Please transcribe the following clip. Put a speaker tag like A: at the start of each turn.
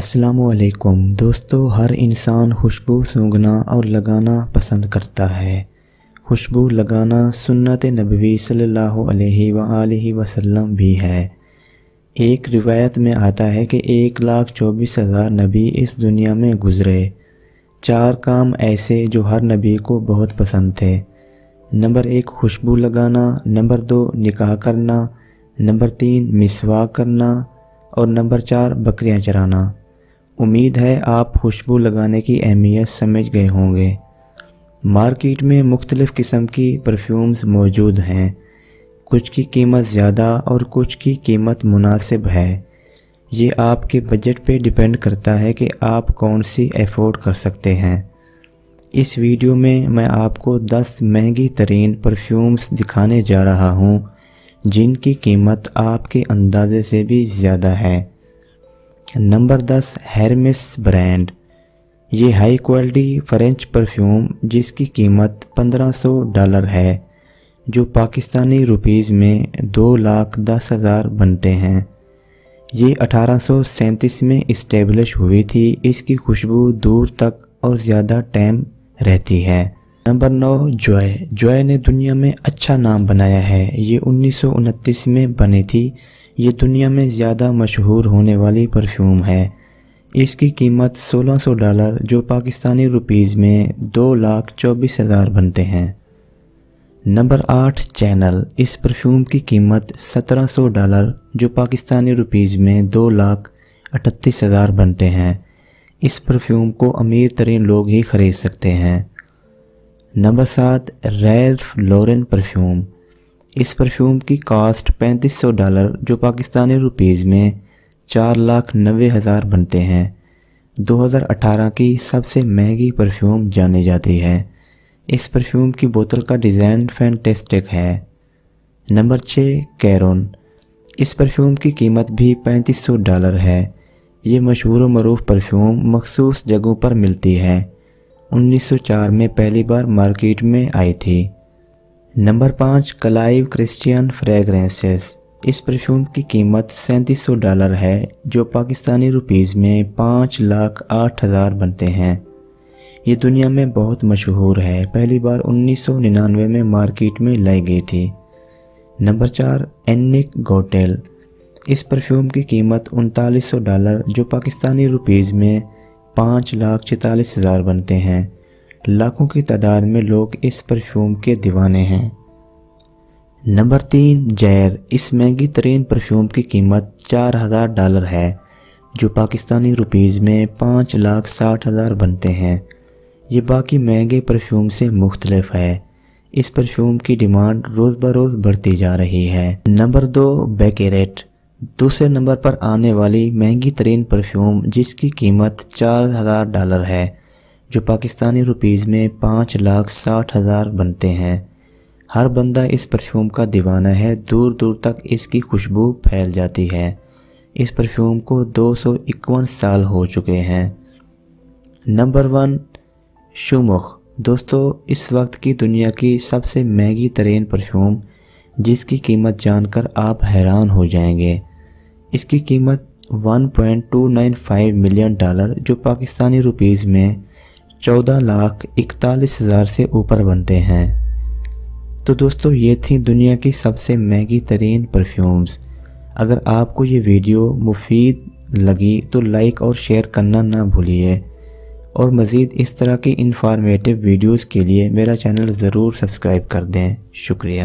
A: السلام علیکم۔ دوستو، ہر انسان خوشبو سونگنا اور لگانا پسند کرتا ہے۔ خوشبو لگانا سنت نبوی صلی اللہ علیہ وآلہ وسلم بھی ہے۔ ایک روایت میں آتا ہے کہ ایک لاکھ چوبیس ہزار نبی اس دنیا میں گزرے۔ چار کام ایسے جو ہر نبی کو بہت پسند تھے۔ نمبر ایک، خوشبو لگانا۔ نمبر دو، نکاح کرنا۔ نمبر تین، مسواک کرنا۔ اور نمبر چار، بکریاں چرانا۔ امید ہے آپ خوشبو لگانے کی اہمیت سمجھ گئے ہوں گے۔ مارکیٹ میں مختلف قسم کی پرفیومز موجود ہیں۔ کچھ کی قیمت زیادہ اور کچھ کی قیمت مناسب ہے۔ یہ آپ کے بجٹ پہ ڈیپینڈ کرتا ہے کہ آپ کون سی ایفورڈ کر سکتے ہیں۔ اس ویڈیو میں میں آپ کو دس مہنگی ترین پرفیومز دکھانے جا رہا ہوں، جن کی قیمت آپ کے اندازے سے بھی زیادہ ہے۔ نمبر دس ہیرمس برانڈ۔ یہ ہائی کوالٹی فرینچ پرفیوم جس کی قیمت پندرہ سو ڈالر ہے، جو پاکستانی روپیز میں دو لاکھ دس ہزار بنتے ہیں۔ یہ اٹھارہ سو سینتیس میں اسٹیبلش ہوئی تھی، اس کی خوشبو دور تک اور زیادہ ٹائم رہتی ہے۔ نمبر نو جوائے جوائے نے دنیا میں اچھا نام بنایا ہے۔ یہ انیس سو انتیس میں بنی تھی۔ یہ دنیا میں زیادہ مشہور ہونے والی پرفیوم ہے۔ اس کی قیمت سولہ سو ڈالر، جو پاکستانی روپیز میں دو لاکھ چوبیس ہزار بنتے ہیں۔ نمبر آٹھ، چینل۔ اس پرفیوم کی قیمت سترہ سو ڈالر، جو پاکستانی روپیز میں دو لاکھ اٹھتیس ہزار بنتے ہیں۔ اس پرفیوم کو امیر ترین لوگ ہی خرید سکتے ہیں۔ نمبر سات، ریلف لورن پرفیوم اس پرفیوم کی کاسٹ پینتیس سو ڈالر جو پاکستانی روپیز میں چار لاکھ نوے ہزار بنتے ہیں۔ دو ہزار اٹھارہ کی سب سے مہنگی پرفیوم جانی جاتی ہے۔ اس پرفیوم کی بوتل کا ڈیزائن فینٹیسٹک ہے۔ نمبر چھ، کیرون۔ اس پرفیوم کی قیمت بھی پینتیس سو ڈالر ہے۔ یہ مشہور و معروف پرفیوم مخصوص جگہوں پر ملتی ہے۔ انیس سو چار میں پہلی بار مارکیٹ میں آئی تھی۔ نمبر پانچ، کلائیو کرسچین فریگرنسز۔ اس پرفیوم کی قیمت سینتیس سو ڈالر ہے، جو پاکستانی روپیز میں پانچ لاکھ آٹھ ہزار بنتے ہیں۔ یہ دنیا میں بہت مشہور ہے۔ پہلی بار انیس سو ننانوے میں مارکیٹ میں لائی گئی تھی۔ نمبر چار، اینک گوٹیل۔ اس پرفیوم کی قیمت انتالیس سو ڈالر، جو پاکستانی روپیز میں پانچ لاکھ چتالیس ہزار بنتے ہیں۔ لاکھوں کی تعداد میں لوگ اس پرفیوم کے دیوانے ہیں۔ نمبر تین، جیر۔ اس مہنگی ترین پرفیوم کی قیمت چار ہزار ڈالر ہے، جو پاکستانی روپیز میں پانچ لاکھ ساٹھ ہزار بنتے ہیں۔ یہ باقی مہنگے پرفیوم سے مختلف ہے۔ اس پرفیوم کی ڈیمانڈ روز بروز بڑھتی جا رہی ہے۔ نمبر دو بیکیریٹ دوسرے نمبر پر آنے والی مہنگی ترین پرفیوم، جس کی قیمت چار ہزار ڈالر ہے جو پاکستانی روپیز میں پانچ لاکھ ساٹھ ہزار بنتے ہیں۔ ہر بندہ اس پرفیوم کا دیوانہ ہے، دور دور تک اس کی خوشبو پھیل جاتی ہے۔ اس پرفیوم کو دو سو اکون سال ہو چکے ہیں۔ نمبر ون شمخ دوستو، اس وقت کی دنیا کی سب سے مہنگی ترین پرفیوم، جس کی قیمت جان کر آپ حیران ہو جائیں گے۔ اس کی قیمت 1.295 ملین ڈالر، جو پاکستانی روپیز میں چودہ لاکھ اکتالیس ہزار سے اوپر بنتے ہیں۔ تو دوستو، یہ تھی دنیا کی سب سے مہنگی ترین پرفیومز اگر آپ کو یہ ویڈیو مفید لگی تو لائک اور شیئر کرنا نہ بھولیے۔ اور مزید اس طرح کی انفارمیٹیو ویڈیوز کے لیے میرا چینل ضرور سبسکرائب کر دیں۔ شکریہ۔